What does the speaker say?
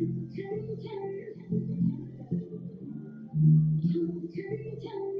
长城长长